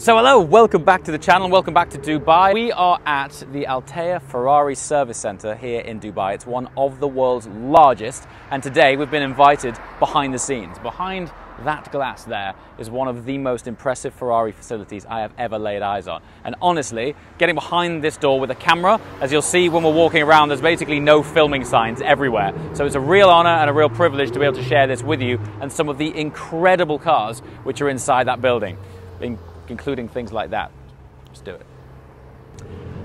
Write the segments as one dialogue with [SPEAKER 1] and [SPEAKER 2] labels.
[SPEAKER 1] So hello, welcome back to the channel, welcome back to Dubai. We are at the Al Tayer Ferrari Service Center here in Dubai. It's one of the world's largest and today we've been invited behind the scenes. Behind that glass there is one of the most impressive Ferrari facilities I have ever laid eyes on. And honestly, getting behind this door with a camera, as you'll see when we're walking around, there's basically no filming signs everywhere. So it's a real honor and a real privilege to be able to share this with you and some of the incredible cars which are inside that building including things like that. Let's do it.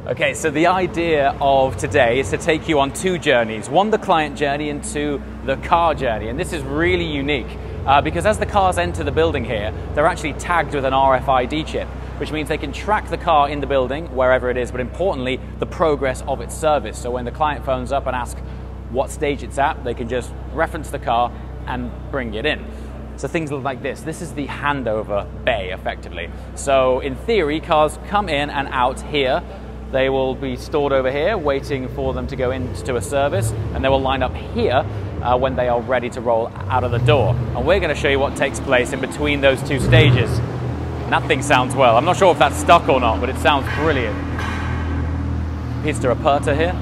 [SPEAKER 1] Okay, so the idea of today is to take you on two journeys one, the client journey, and two, the car journey. And this is really unique uh, because as the cars enter the building here, they're actually tagged with an RFID chip, which means they can track the car in the building, wherever it is, but importantly, the progress of its service. So when the client phones up and asks what stage it's at, they can just reference the car and bring it in. So things look like this. This is the handover bay, effectively. So in theory, cars come in and out here. They will be stored over here, waiting for them to go into a service, and they will line up here uh, when they are ready to roll out of the door. And we're going to show you what takes place in between those two stages. that thing sounds well. I'm not sure if that's stuck or not, but it sounds brilliant. Pista Aperta here,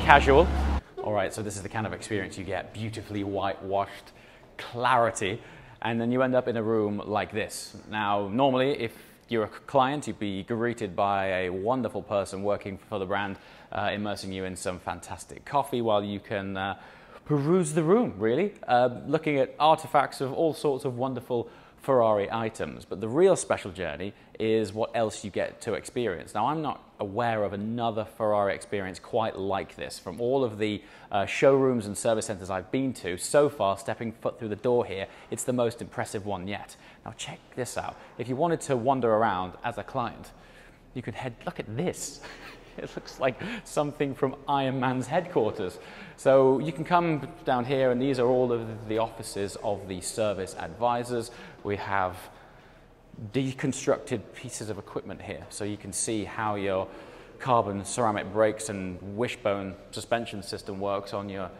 [SPEAKER 1] casual. All right, so this is the kind of experience you get, beautifully whitewashed clarity, and then you end up in a room like this. Now, normally, if you're a client, you'd be greeted by a wonderful person working for the brand, uh, immersing you in some fantastic coffee while you can uh, peruse the room, really, uh, looking at artifacts of all sorts of wonderful Ferrari items. But the real special journey is what else you get to experience. Now, I'm not aware of another Ferrari experience quite like this. From all of the uh, showrooms and service centers I've been to, so far, stepping foot through the door here, it's the most impressive one yet. Now, check this out. If you wanted to wander around as a client, you could head, look at this. It looks like something from Iron Man's headquarters. So you can come down here, and these are all of the offices of the service advisors. We have deconstructed pieces of equipment here, so you can see how your carbon ceramic brakes and wishbone suspension system works on your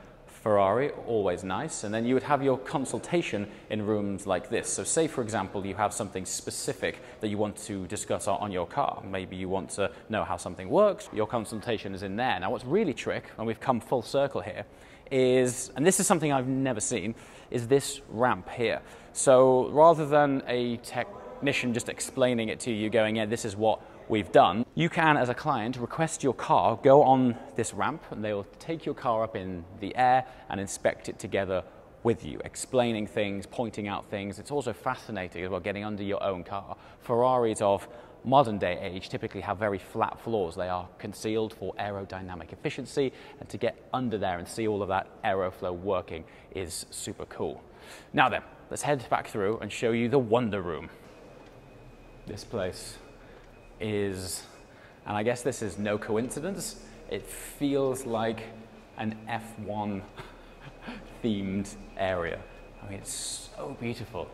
[SPEAKER 1] Ferrari, always nice. And then you would have your consultation in rooms like this. So say, for example, you have something specific that you want to discuss on your car. Maybe you want to know how something works. Your consultation is in there. Now, what's really trick, and we've come full circle here, is, and this is something I've never seen, is this ramp here. So rather than a technician just explaining it to you, going, yeah, this is what we've done, you can, as a client, request your car, go on this ramp, and they will take your car up in the air and inspect it together with you, explaining things, pointing out things. It's also fascinating as well getting under your own car. Ferraris of modern day age typically have very flat floors. They are concealed for aerodynamic efficiency, and to get under there and see all of that aeroflow working is super cool. Now then, let's head back through and show you the Wonder Room. This place is, and I guess this is no coincidence, it feels like an F1 themed area. I mean, it's so beautiful.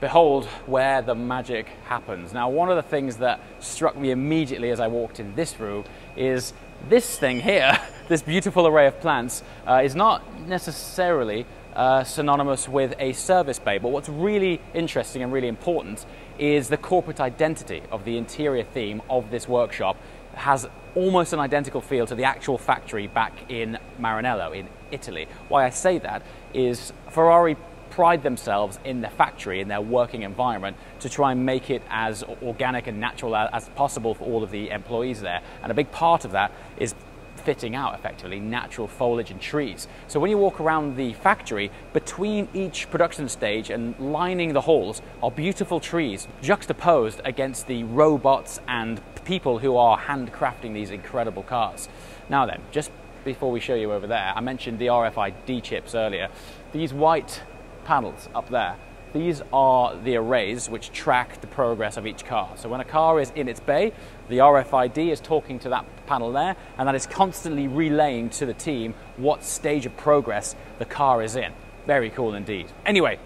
[SPEAKER 1] Behold where the magic happens. Now, one of the things that struck me immediately as I walked in this room is this thing here, this beautiful array of plants, uh, is not necessarily uh, synonymous with a service bay. But what's really interesting and really important is the corporate identity of the interior theme of this workshop has almost an identical feel to the actual factory back in Maranello in Italy. Why I say that is Ferrari pride themselves in their factory, in their working environment, to try and make it as organic and natural as possible for all of the employees there. And a big part of that is fitting out effectively natural foliage and trees. So when you walk around the factory, between each production stage and lining the halls are beautiful trees juxtaposed against the robots and people who are handcrafting these incredible cars. Now then, just before we show you over there, I mentioned the RFID chips earlier. These white panels up there these are the arrays which track the progress of each car. So when a car is in its bay, the RFID is talking to that panel there, and that is constantly relaying to the team what stage of progress the car is in. Very cool indeed. Anyway,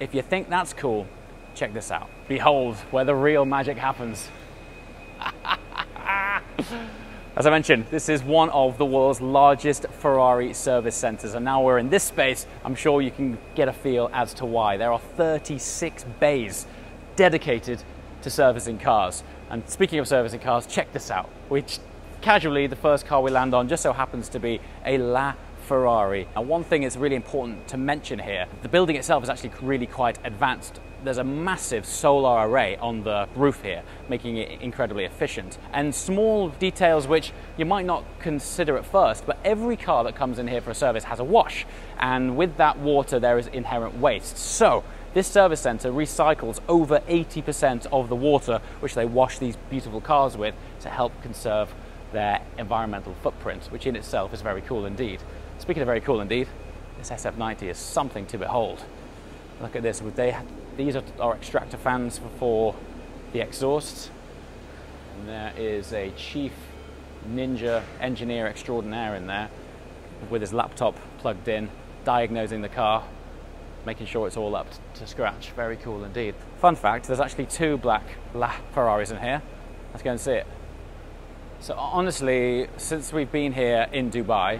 [SPEAKER 1] if you think that's cool, check this out. Behold where the real magic happens. As I mentioned, this is one of the world's largest Ferrari service centers. And now we're in this space, I'm sure you can get a feel as to why. There are 36 bays dedicated to servicing cars. And speaking of servicing cars, check this out. Which casually, the first car we land on just so happens to be a La Ferrari. And one thing is really important to mention here, the building itself is actually really quite advanced there's a massive solar array on the roof here, making it incredibly efficient. And small details which you might not consider at first, but every car that comes in here for a service has a wash. And with that water, there is inherent waste. So this service centre recycles over 80% of the water which they wash these beautiful cars with to help conserve their environmental footprint, which in itself is very cool indeed. Speaking of very cool indeed, this SF90 is something to behold. Look at this, they these are our extractor fans for the exhausts. And there is a chief ninja engineer extraordinaire in there with his laptop plugged in, diagnosing the car, making sure it's all up to scratch. Very cool indeed. Fun fact, there's actually two black La Ferraris in here. Let's go and see it. So honestly, since we've been here in Dubai,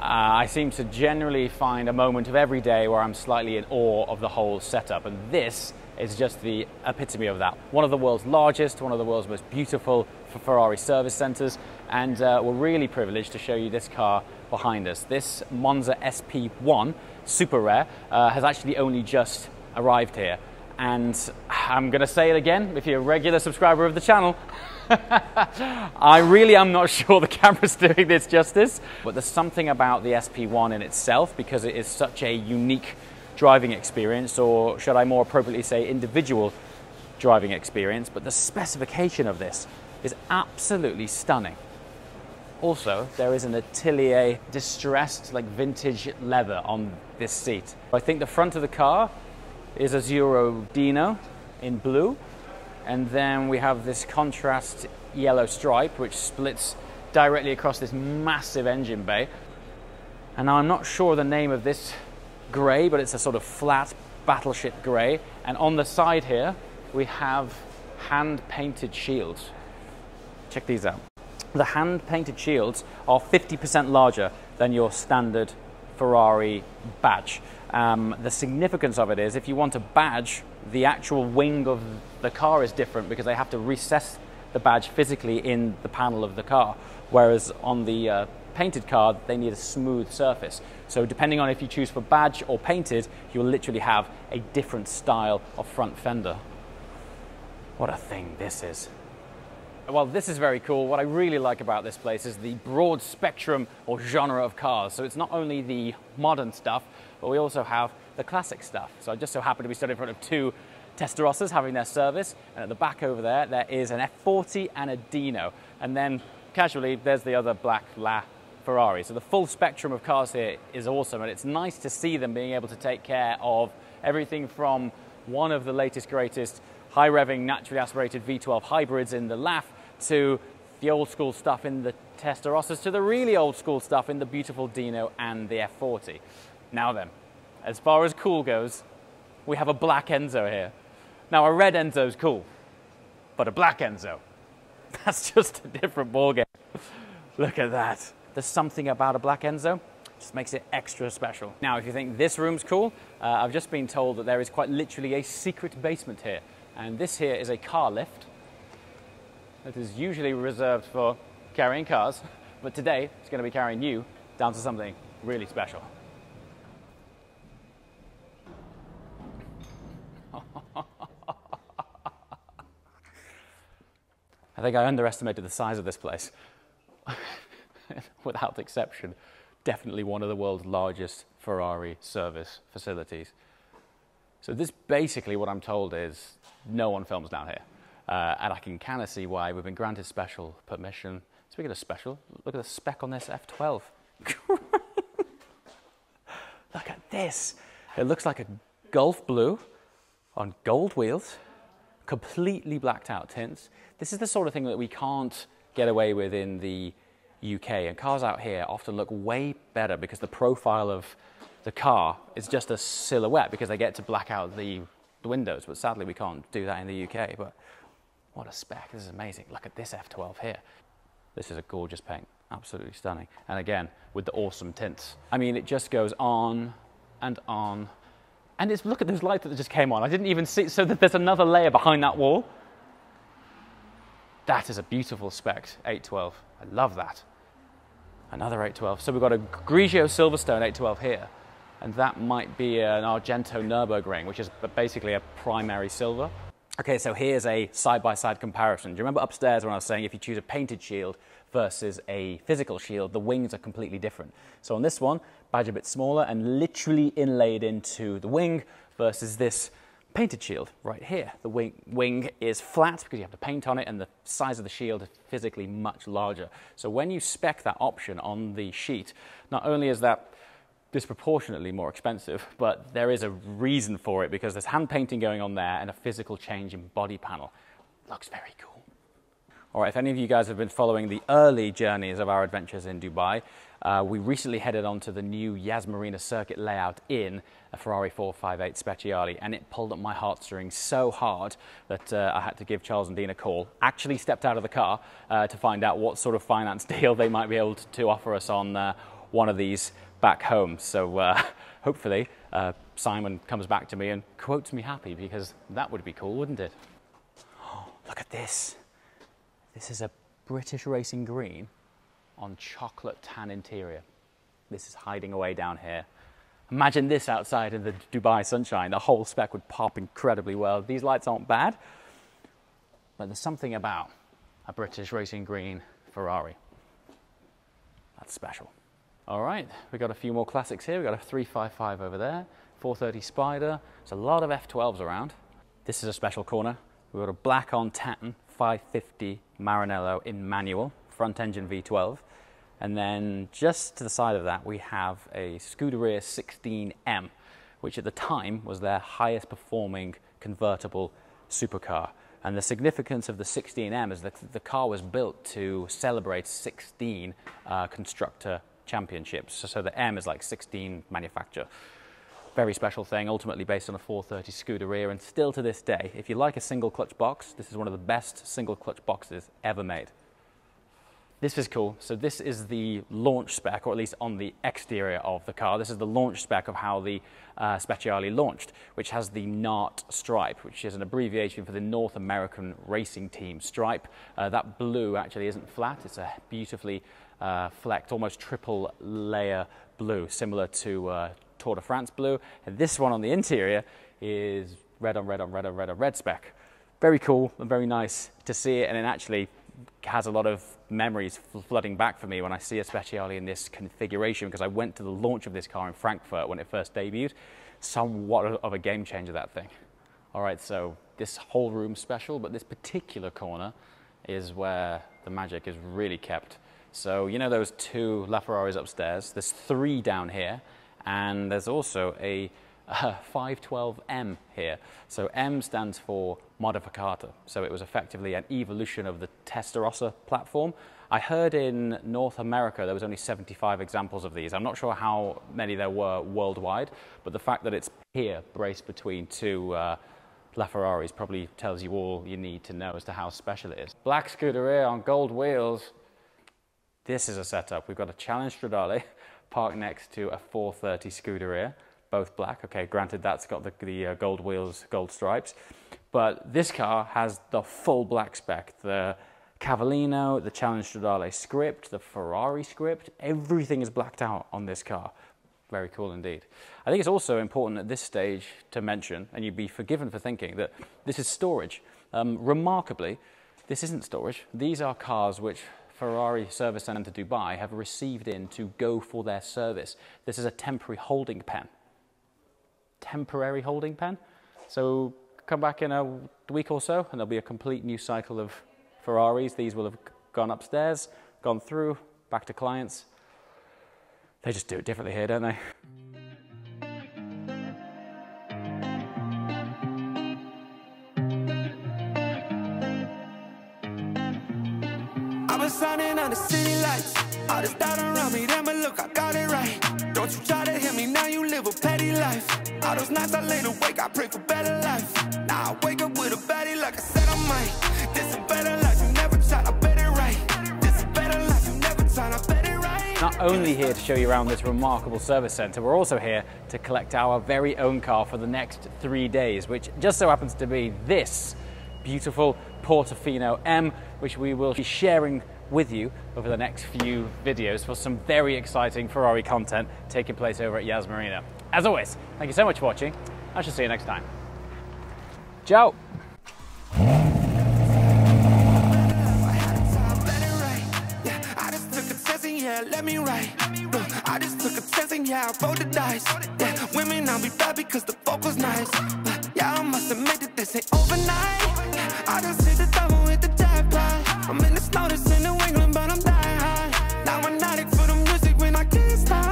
[SPEAKER 1] uh, I seem to generally find a moment of every day where I'm slightly in awe of the whole setup, and this is just the epitome of that. One of the world's largest, one of the world's most beautiful Ferrari service centres, and uh, we're really privileged to show you this car behind us. This Monza SP1, super rare, uh, has actually only just arrived here. And I'm going to say it again, if you're a regular subscriber of the channel, I really am not sure the camera's doing this justice, but there's something about the SP1 in itself because it is such a unique driving experience, or should I more appropriately say individual driving experience, but the specification of this is absolutely stunning. Also, there is an Atelier distressed, like vintage leather on this seat. I think the front of the car is Azzurro Dino in blue, and then we have this contrast yellow stripe, which splits directly across this massive engine bay. And I'm not sure the name of this grey, but it's a sort of flat battleship grey. And on the side here, we have hand painted shields. Check these out. The hand painted shields are 50% larger than your standard Ferrari badge. Um, the significance of it is if you want a badge, the actual wing of the car is different because they have to recess the badge physically in the panel of the car. Whereas on the uh, painted car, they need a smooth surface. So depending on if you choose for badge or painted, you'll literally have a different style of front fender. What a thing this is. Well, this is very cool. What I really like about this place is the broad spectrum or genre of cars. So it's not only the modern stuff, but we also have the classic stuff. So I just so happen to be stood in front of two Testarossas having their service. And at the back over there, there is an F40 and a Dino. And then casually, there's the other black La Ferrari. So the full spectrum of cars here is awesome. And it's nice to see them being able to take care of everything from one of the latest, greatest high revving, naturally aspirated V12 hybrids in the LAF to the old school stuff in the Testarossas to the really old school stuff in the beautiful Dino and the F40. Now then, as far as cool goes, we have a black Enzo here. Now a red Enzo is cool, but a black Enzo, that's just a different ballgame. Look at that. There's something about a black Enzo, just makes it extra special. Now, if you think this room's cool, uh, I've just been told that there is quite literally a secret basement here. And this here is a car lift that is usually reserved for carrying cars, but today it's going to be carrying you down to something really special. I think I underestimated the size of this place. Without exception, definitely one of the world's largest Ferrari service facilities. So this basically what I'm told is no one films down here. Uh, and I can kind of see why we've been granted special permission. Speaking of special, look at the spec on this F12. look at this. It looks like a Gulf blue on gold wheels, completely blacked out tints. This is the sort of thing that we can't get away with in the UK. And cars out here often look way better because the profile of the car is just a silhouette because they get to black out the, the windows. But sadly, we can't do that in the UK. But what a spec. This is amazing. Look at this F12 here. This is a gorgeous paint. Absolutely stunning. And again, with the awesome tints. I mean, it just goes on and on. And it's, look at those lights that just came on. I didn't even see, so that there's another layer behind that wall. That is a beautiful spec 812. I love that. Another 812. So we've got a Grigio Silverstone 812 here, and that might be an Argento Nürburgring, which is basically a primary silver. Okay, so here's a side-by-side -side comparison. Do you remember upstairs when I was saying if you choose a painted shield versus a physical shield, the wings are completely different. So on this one, badge a bit smaller and literally inlaid into the wing versus this painted shield right here. The wing, wing is flat because you have to paint on it and the size of the shield is physically much larger. So when you spec that option on the sheet, not only is that disproportionately more expensive, but there is a reason for it because there's hand painting going on there and a physical change in body panel. Looks very cool. All right, if any of you guys have been following the early journeys of our adventures in Dubai, uh, we recently headed on to the new Yas Marina circuit layout in a Ferrari 458 Speciale, and it pulled at my heartstrings so hard that uh, I had to give Charles and Dean a call. Actually stepped out of the car uh, to find out what sort of finance deal they might be able to, to offer us on uh, one of these back home. So uh, hopefully uh, Simon comes back to me and quotes me happy because that would be cool, wouldn't it? Oh, look at this. This is a British Racing Green on chocolate tan interior. This is hiding away down here. Imagine this outside in the Dubai sunshine. The whole spec would pop incredibly well. These lights aren't bad, but there's something about a British Racing Green Ferrari. That's special. All right, we've got a few more classics here. We've got a 355 over there, 430 Spider. There's a lot of F12s around. This is a special corner. We've got a black on tan 550 Maranello in manual, front engine V12. And then just to the side of that, we have a Scuderia 16M, which at the time was their highest performing convertible supercar. And the significance of the 16M is that the car was built to celebrate 16 uh, constructor championships. So, the M is like 16 manufacture. Very special thing, ultimately based on a 430 Scuderia, and still to this day, if you like a single clutch box, this is one of the best single clutch boxes ever made. This is cool. So this is the launch spec, or at least on the exterior of the car. This is the launch spec of how the uh, Speciale launched, which has the NART stripe, which is an abbreviation for the North American Racing Team stripe. Uh, that blue actually isn't flat. It's a beautifully uh, flecked, almost triple layer blue, similar to uh, Tour de France blue. And this one on the interior is red on red on red on red on red spec. Very cool and very nice to see it, and it actually has a lot of memories flooding back for me when I see a Speciale in this configuration because I went to the launch of this car in Frankfurt when it first debuted. Somewhat of a game changer, that thing. All right, so this whole room special, but this particular corner is where the magic is really kept. So you know those two LaFerraris upstairs? There's three down here, and there's also a, a 512M here. So M stands for Modificata. So it was effectively an evolution of the Testarossa platform. I heard in North America there was only 75 examples of these. I'm not sure how many there were worldwide, but the fact that it's here, braced between two uh, LaFerraris, probably tells you all you need to know as to how special it is. Black Scuderia on gold wheels. This is a setup. We've got a Challenge Stradale parked next to a 430 Scuderia, both black. Okay, granted that's got the, the uh, gold wheels, gold stripes. But this car has the full black spec. The Cavallino, the Challenge Stradale script, the Ferrari script, everything is blacked out on this car. Very cool indeed. I think it's also important at this stage to mention, and you'd be forgiven for thinking, that this is storage. Um, remarkably, this isn't storage. These are cars which Ferrari Service Centre to Dubai have received in to go for their service. This is a temporary holding pen. Temporary holding pen. So come back in a week or so and there'll be a complete new cycle of Ferraris. These will have gone upstairs, gone through, back to clients. They just do it differently here, don't they? Shining under city lights. All this doubt around me, damn it, look, I got it right. Don't you try to hit me, now you live a petty life. All those nights I lay awake, I pray for better life. Now I wake up with a like I said I might. This better life, you never bet it right. This better life, you never bet it right. Not only here to show you around this remarkable service centre, we're also here to collect our very own car for the next three days, which just so happens to be this beautiful Portofino M, which we will be sharing with you over the next few videos for some very exciting Ferrari content taking place over at Yas Marina. As always, thank you so much for watching. I shall see you next time. Ciao! let me write. I just took a chance uh, and yeah, I rolled the dice. Yeah, women, I'll be bad because the focus nice. Uh, but yeah, I must admit that this ain't overnight. I just hit the double with the jackpot. I'm in the this in New England, but I'm dying high. Now I'm addict for the music when I can't stop.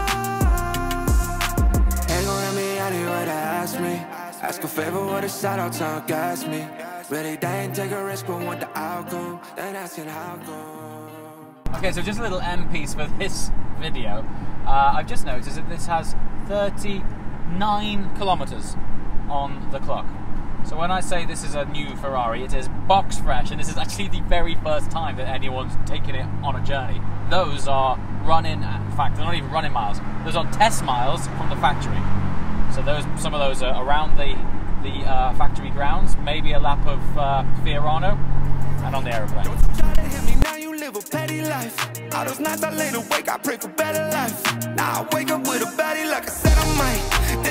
[SPEAKER 1] Ain't gon' let me out here what ask me. Ask a favor, what a shout out to gas me. Really, they ain't take a risk, but want the outcome. Then asking how come. Okay, so just a little M piece for this video. Uh, I've just noticed that this has 39 kilometers on the clock. So when I say this is a new Ferrari, it is box fresh, and this is actually the very first time that anyone's taken it on a journey. Those are running, in fact, they're not even running miles. Those are test miles from the factory. So those, some of those are around the the uh, factory grounds, maybe a lap of uh, Fiorano, and on the aeroplane. All those nights I awake, I pray for better life. Now I wake up with a like I said I might.